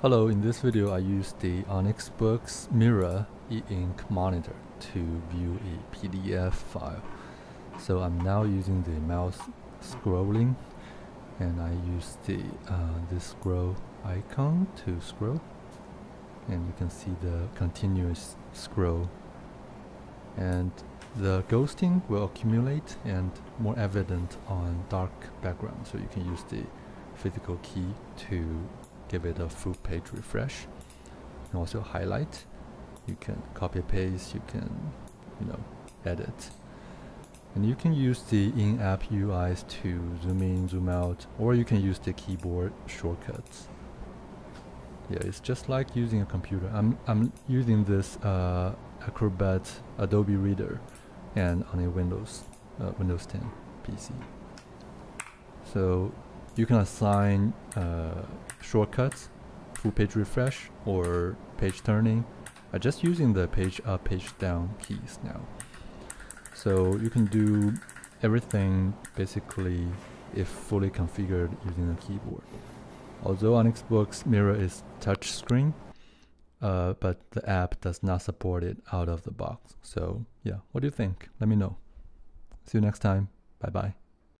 Hello, in this video I use the Onyx Boox Mira e-ink monitor to view a PDF file. So I'm now using the mouse scrolling and I use the uh, this scroll icon to scroll. And you can see the continuous scroll. And the ghosting will accumulate and more evident on dark background. So you can use the physical key to give it a full page refresh. And also highlight. You can copy paste. You can you know edit. And you can use the in-app UIs to zoom in zoom out or you can use the keyboard shortcuts. Yeah it's just like using a computer. I'm, I'm using this uh, Acrobat Adobe Reader and on a Windows uh, Windows 10 PC so you can assign uh, shortcuts, full page refresh or page turning by just using the page up, page down keys now. So you can do everything basically if fully configured using the keyboard. Although Onyx Boox Mira is touchscreen, uh, but the app does not support it out of the box. So yeah, what do you think? Let me know. See you next time. Bye bye.